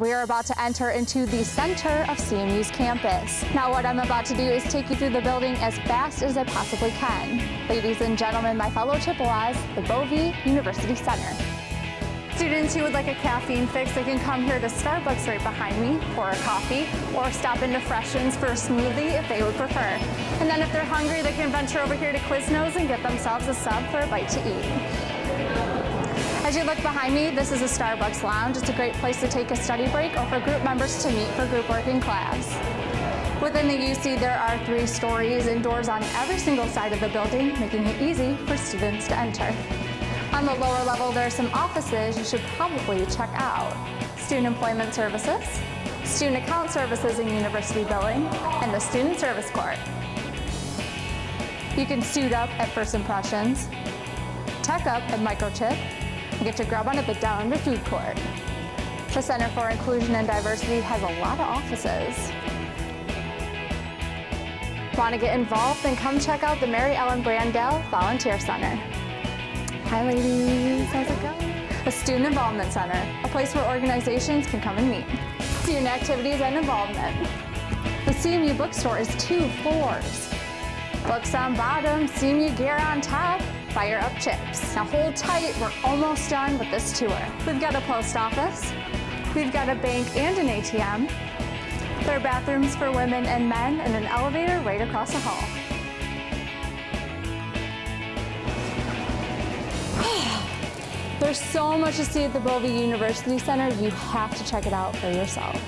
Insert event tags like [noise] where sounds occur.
We are about to enter into the center of CMU's campus. Now what I'm about to do is take you through the building as fast as I possibly can. Ladies and gentlemen, my fellow Chippewas, the Bovee University Center. Students who would like a caffeine fix, they can come here to Starbucks right behind me for a coffee or stop into Freshens for a smoothie if they would prefer. And then if they're hungry, they can venture over here to Quiznos and get themselves a sub for a bite to eat. As you look behind me, this is a Starbucks lounge. It's a great place to take a study break or for group members to meet for group work in class. Within the UC, there are three stories and doors on every single side of the building, making it easy for students to enter. On the lower level, there are some offices you should probably check out. Student Employment Services, Student Account Services and University Billing, and the Student Service Court. You can suit up at First Impressions, tech up at Microchip, get to grab on at the Down Under Food Court. The Center for Inclusion and Diversity has a lot of offices. Want to get involved? Then come check out the Mary Ellen Brandell Volunteer Center. Hi ladies, how's it going? A Student Involvement Center, a place where organizations can come and meet. Student activities and involvement. The CMU bookstore is two floors. Books on bottom, CMU gear on top, fire up chips. Now hold tight, we're almost done with this tour. We've got a post office, we've got a bank and an ATM. There are bathrooms for women and men and an elevator right across the hall. [sighs] There's so much to see at the Bovee University Center, you have to check it out for yourself.